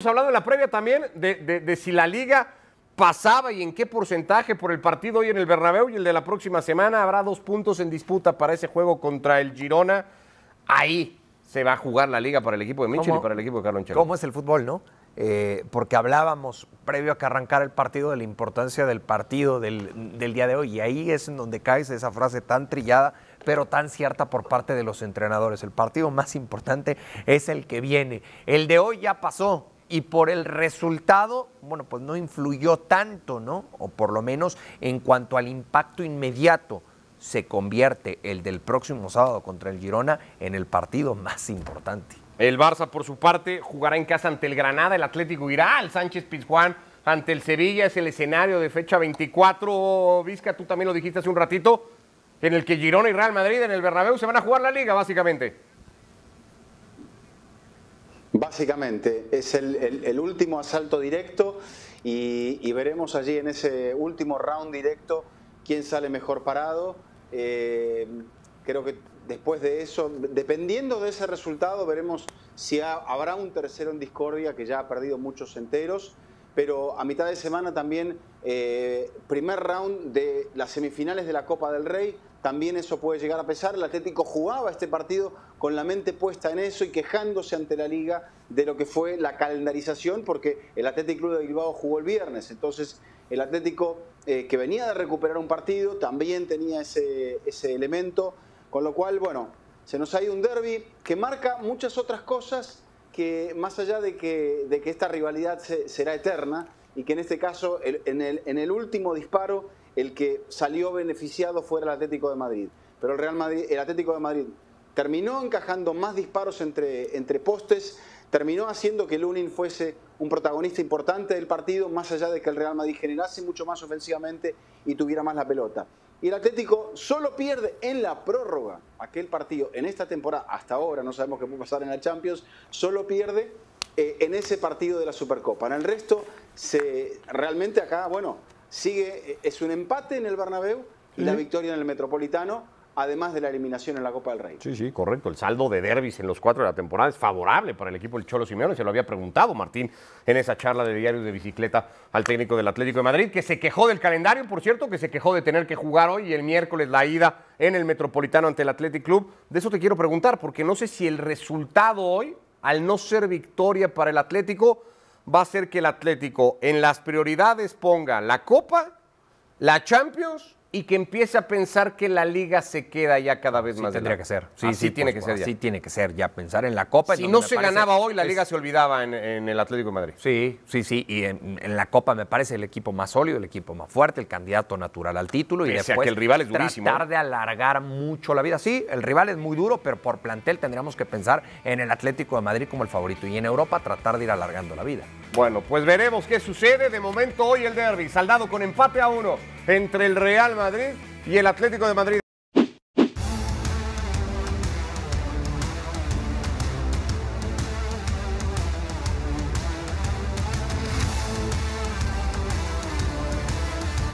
Hemos hablado en la previa también de, de- de si la liga pasaba y en qué porcentaje por el partido hoy en el Bernabéu y el de la próxima semana. Habrá dos puntos en disputa para ese juego contra el Girona. Ahí se va a jugar la liga para el equipo de Michel y ¿Cómo- para el equipo de Carlo Ancelotti. ¿Cómo es el fútbol, no? Eh, porque hablábamos previo a que arrancara el partido de la importancia del partido del, del día de hoy. Y ahí es en donde caes esa frase tan trillada, pero tan cierta por parte de los entrenadores. El partido más importante es el que viene. El de hoy ya pasó. Y por el resultado, bueno, pues no influyó tanto, ¿no? O por lo menos en cuanto al impacto inmediato, se convierte el del próximo sábado contra el Girona en el partido más importante. El Barça, por su parte, jugará en casa ante el Granada. El Atlético irá al Sánchez Pizjuán ante el Sevilla. Es el escenario de fecha 24. Vizca, tú también lo dijiste hace un ratito, en el que Girona y Real Madrid en el Bernabéu se van a jugar la liga, básicamente. Básicamente, es el, último asalto directo y, veremos allí en ese último round directo quién sale mejor parado. Eh, creo que después de eso, dependiendo de ese resultado, veremos si ha- habrá un tercero en discordia que ya ha perdido muchos enteros. Pero a mitad de semana también, eh, primer round de las semifinales de la Copa del Rey, también eso puede llegar a pesar. El Atlético jugaba este partido con la mente puesta en eso y quejándose ante la liga de lo que fue la calendarización, porque el Atlético de Bilbao jugó el viernes. Entonces, el Atlético, eh, que venía de recuperar un partido, también tenía ese, ese elemento. Con lo cual, bueno, se nos ha ido un derby que marca muchas otras cosas que, más allá de que, de que esta rivalidad se- será eterna, y que en este caso, en, el, en el último disparo, el que salió beneficiado fue el Atlético de Madrid. Pero el Real Madrid, el Atlético de Madrid terminó encajando más disparos entre, entre postes, terminó haciendo que Lunin fuese un protagonista importante del partido, más allá de que el Real Madrid generase mucho más ofensivamente y tuviera más la pelota. Y el Atlético solo pierde en la prórroga aquel partido en esta temporada, hasta ahora, no sabemos qué puede pasar en la Champions, solo pierde eh, en ese partido de la Supercopa. En el resto, se, realmente acá, bueno, sigue, eh, es un empate en el Bernabéu y la victoria en el Metropolitano, además de la eliminación en la Copa del Rey. Sí, sí, correcto. El saldo de derbis en los cuatro de la temporada es favorable para el equipo del Cholo Simeone. Se lo había preguntado Martín en esa charla de diarios de bicicleta al técnico del Atlético de Madrid, que se quejó del calendario, por cierto, que se quejó de tener que jugar hoy y el miércoles la ida en el Metropolitano ante el Athletic Club. De eso te quiero preguntar, porque no sé si el resultado hoy, al no ser victoria para el Atlético, va a ser que el Atlético en las prioridades ponga la Copa, la Champions y que empiece a pensar que la liga se queda ya cada vez Sí, más tendría que ser. Así tiene pues, que ser ya. Así tiene que ser ya. Pensar en la Copa. Si no se parece ganaba hoy, la es- liga se olvidaba en, en el Atlético de Madrid. Sí, sí, sí. Y en, en la Copa me parece el equipo más sólido, el equipo más fuerte, el candidato natural al título. y Pese a después que el rival es durísimo, Tratar de alargar mucho la vida. Sí, el rival es muy duro, pero por plantel tendríamos que pensar en el Atlético de Madrid como el favorito. Y en Europa tratar de ir alargando la vida. Bueno, pues veremos qué sucede. De momento hoy el derby, saldado con empate a uno entre el Real Madrid y el Atlético de Madrid.